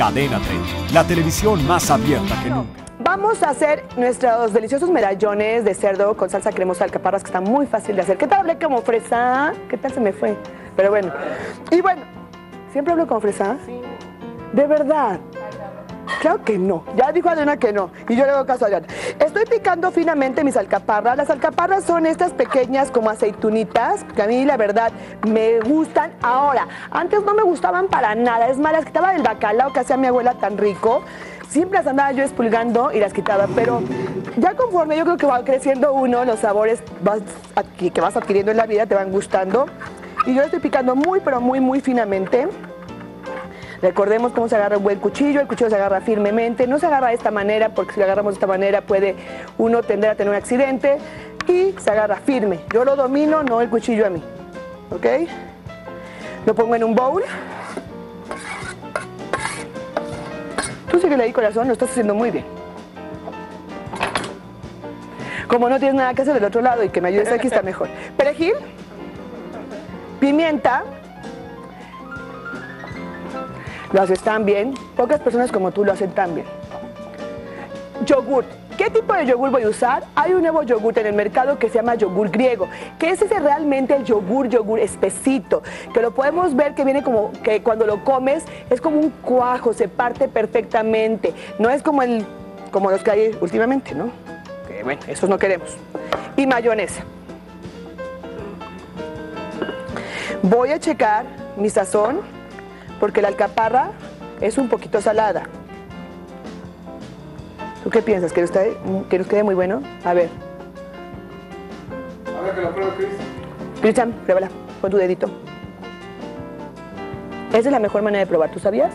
Cadena 30, la televisión más abierta que nunca. Vamos a hacer nuestros deliciosos medallones de cerdo con salsa cremosa de alcaparras, que está muy fácil de hacer. ¿Qué tal hablé como fresa? ¿Qué tal se me fue? Pero bueno. Y bueno, ¿siempre hablo como fresa? Sí. ¿De verdad? Claro que no. Ya dijo Adriana que no. Y yo le hago caso a Adriana. Estoy picando finamente mis alcaparras. Las alcaparras son estas pequeñas como aceitunitas, que a mí la verdad me gustan ahora. Antes no me gustaban para nada. Es más, las quitaba del bacalao que hacía mi abuela tan rico. Siempre las andaba yo expulgando y las quitaba, pero ya conforme yo creo que va creciendo uno, los sabores que vas adquiriendo en la vida te van gustando. Y yo estoy picando muy, pero muy, muy finamente. Recordemos cómo se agarra un buen cuchillo, el cuchillo se agarra firmemente, no se agarra de esta manera porque si lo agarramos de esta manera puede uno tender a tener un accidente y se agarra firme. Yo lo domino, no el cuchillo a mí. ¿Ok? Lo pongo en un bowl. Tú sigue ahí corazón, lo estás haciendo muy bien. Como no tienes nada que hacer del otro lado y que me ayudes aquí está mejor. Perejil, pimienta, lo haces tan bien. Pocas personas como tú lo hacen tan bien. Yogur. ¿Qué tipo de yogur voy a usar? Hay un nuevo yogur en el mercado que se llama yogur griego, que es ese realmente el yogur, yogur espesito, que lo podemos ver que viene como que cuando lo comes es como un cuajo, se parte perfectamente. No es como el como los que hay últimamente, ¿no? Que bueno, esos no queremos. Y mayonesa. Voy a checar mi sazón porque la alcaparra es un poquito salada. ¿Tú qué piensas? ¿Que, que nos quede muy bueno? A ver. A ver, que lo pruebe, Chris. Cristian, pruébala, con tu dedito. Esa es la mejor manera de probar, ¿tú sabías?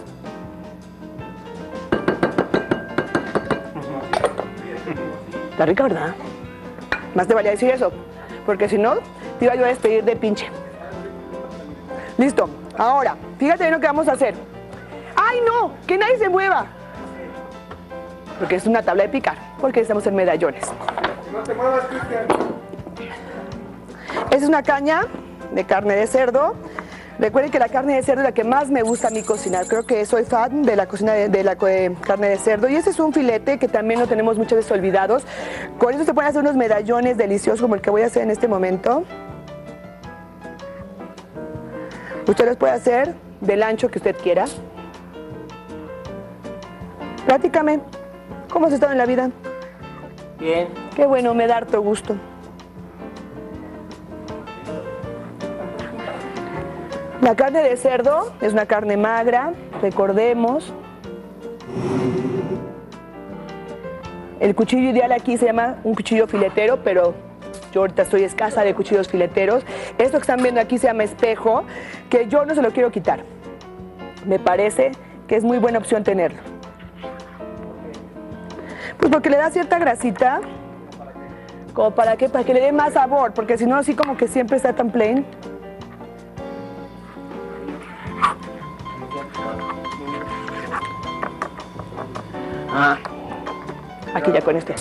Está rica, ¿verdad? Más te valía decir eso, porque si no, te iba yo a despedir de pinche. Listo. Ahora, fíjate bien lo que vamos a hacer. ¡Ay, no! ¡Que nadie se mueva! Porque es una tabla de picar, porque estamos en medallones. No te muevas, Cristian. Esa es una caña de carne de cerdo. Recuerden que la carne de cerdo es la que más me gusta a mí cocinar. Creo que soy fan de la cocina de, la carne de cerdo. Y ese es un filete que también lo tenemos muchas veces olvidados. Con eso se pueden hacer unos medallones deliciosos como el que voy a hacer en este momento. Usted los puede hacer del ancho que usted quiera. Platícame, ¿cómo has estado en la vida? Bien. Qué bueno, me da harto gusto. La carne de cerdo es una carne magra, recordemos. El cuchillo ideal aquí se llama un cuchillo filetero, pero yo ahorita estoy escasa de cuchillos fileteros. Esto que están viendo aquí se llama espejo, que yo no se lo quiero quitar. Me parece que es muy buena opción tenerlo. Pues porque le da cierta grasita, como para que, para que le dé más sabor, porque si no así como que siempre está tan plain. Ah. Aquí ya con este.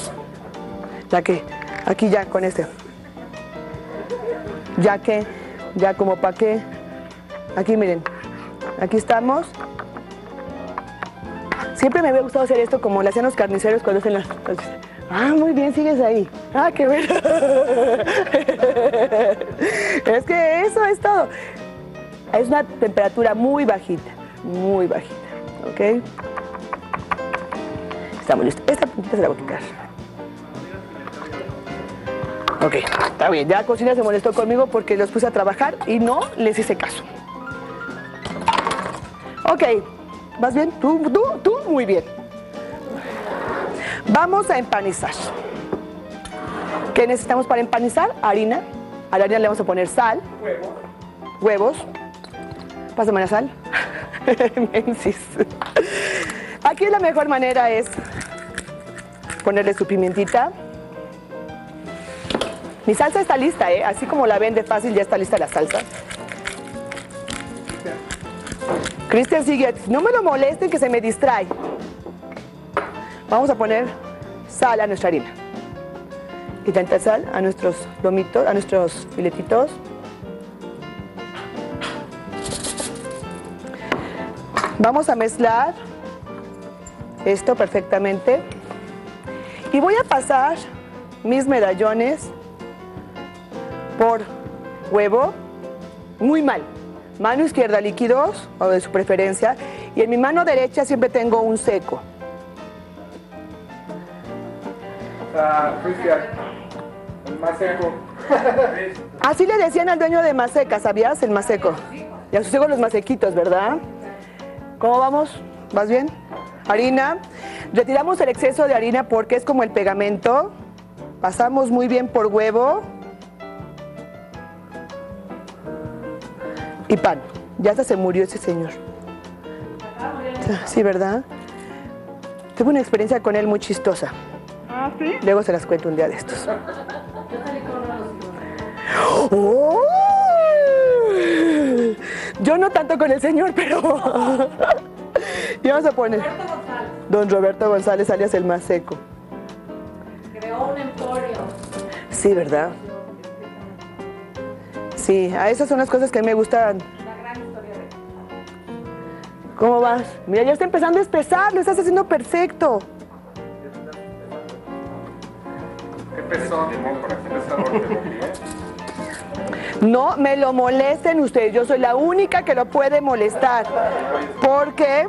Ya que, aquí ya con este ya que, ya como para qué. Aquí miren, aquí estamos. Siempre me había gustado hacer esto como le hacían los carniceros cuando hacen las... Ah, muy bien, sigues ahí. Ah, qué bueno. es que eso es todo. Es una temperatura muy bajita, muy bajita, ¿ok? Estamos listos. Esta puntita se la voy a quitar. Ok, está bien. Ya cocina se molestó conmigo porque los puse a trabajar y no les hice caso. Ok, ¿vas bien? ¿Tú, tú, tú? Muy bien. Vamos a empanizar. ¿Qué necesitamos para empanizar? Harina. A la harina le vamos a poner sal. Huevo. Huevos. Pásame la sal. Mensis. Aquí la mejor manera es ponerle su pimientita. Mi salsa está lista, ¿eh? Así como la vende fácil, ya está lista la salsa. Cristian sigue, no me lo molesten que se me distrae. Vamos a poner sal a nuestra harina. Y tanta sal a nuestros lomitos, a nuestros filetitos. Vamos a mezclar esto perfectamente. Y voy a pasar mis medallones por huevo, muy mal. Mano izquierda líquidos, o de su preferencia, y en mi mano derecha siempre tengo un seco. Ah, Cristian, el más seco. Así le decían al dueño de Maseca, ¿sabías? El Maseco. Y a sus hijos los Masequitos, ¿verdad? ¿Cómo vamos? ¿Vas bien? Harina. Retiramos el exceso de harina porque es como el pegamento. Pasamos muy bien por huevo. Y pan. Ya hasta se murió ese señor. Sí, ¿verdad? Tuve una experiencia con él muy chistosa. Ah, sí. Luego se las cuento un día de estos. ¡Oh! Yo no tanto con el señor, pero. y vamos a poner. Don Roberto González, alias el más seco. Creó un emporio. Sí, ¿verdad? Sí, a esas son las cosas que me gustan. Una gran historia de ¿Cómo vas? Mira, ya está empezando a espesar, lo estás haciendo perfecto. Qué pesón, ¿no? Para que ese sabor te lo olvide. No me lo molesten ustedes, yo soy la única que lo puede molestar. ¿Por qué?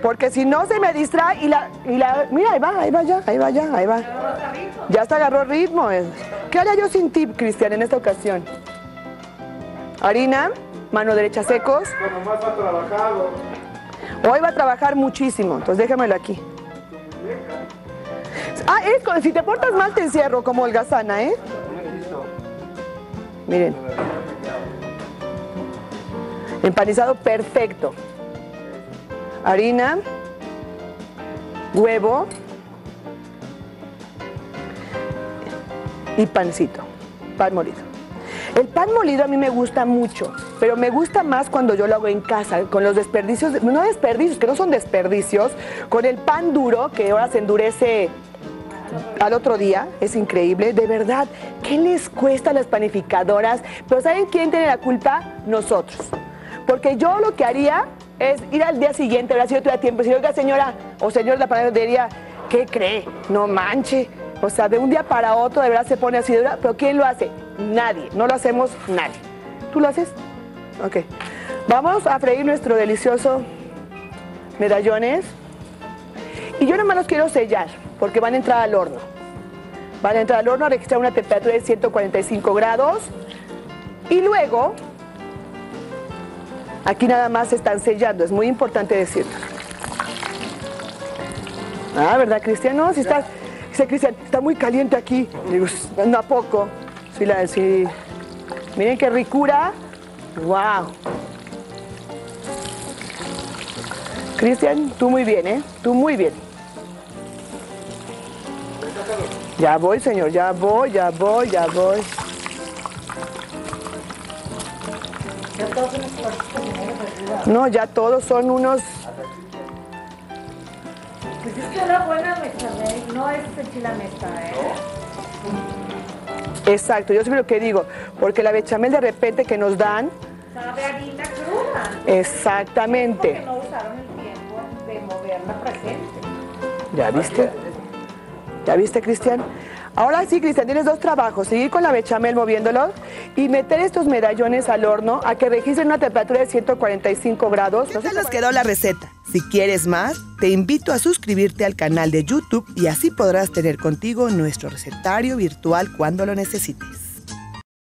Porque si no se me distrae y la, y la... Mira, ahí va, ahí va ya, ahí va ya, ahí va. Ya hasta agarró ritmo. eh. ¿Qué haría yo sin ti, Cristian, en esta ocasión? Harina, mano derecha secos. Bueno, más ha trabajado. Hoy va a trabajar muchísimo, entonces déjamelo aquí. Ah, es, con- si te portas mal te encierro como holgazana, ¿eh? Miren. Empanizado perfecto. Harina, huevo y pancito, pan molido. El pan molido a mí me gusta mucho, pero me gusta más cuando yo lo hago en casa, con los desperdicios, no desperdicios, que no son desperdicios, con el pan duro, que ahora se endurece al otro día, es increíble, de verdad, ¿qué les cuesta a las panificadoras? Pero ¿saben quién tiene la culpa? Nosotros. Porque yo lo que haría es ir al día siguiente, ahora si yo tuviera tiempo, decir, oiga señora o señor de la panadería, ¿qué cree? No manche. O sea, de un día para otro de verdad se pone así de verdad, pero ¿quién lo hace? Nadie, no lo hacemos nadie. ¿Tú lo haces? Ok. Vamos a freír nuestro delicioso medallones. Y yo nomás los quiero sellar, porque van a entrar al horno. Van a entrar al horno a registrar una temperatura de 145 grados. Y luego, aquí nada más se están sellando, es muy importante decirlo. Ah, ¿verdad, Cristian? No, si está, está muy caliente aquí. Digo, a poco. Sí, la, sí. Miren qué ricura. Wow. Cristian, tú muy bien, ¿eh? Tú muy bien. Ya voy, señor, ya voy, ya voy, ya voy. No, ya todos son unos... Pues es que una buena bechamel no es enchilamesta, ¿eh? Exacto, yo siempre lo que digo, porque la bechamel de repente que nos dan, Sabe harina cruda. exactamente. Porque no usaron el tiempo de moverla presente. ¿Ya viste? ¿Ya viste, Cristian? Ahora sí, Cristian, tienes dos trabajos. Seguir con la bechamel moviéndolo y meter estos medallones al horno a que registren una temperatura de 145 grados. ¿Qué les quedó la receta? Si quieres más, te invito a suscribirte al canal de YouTube y así podrás tener contigo nuestro recetario virtual cuando lo necesites.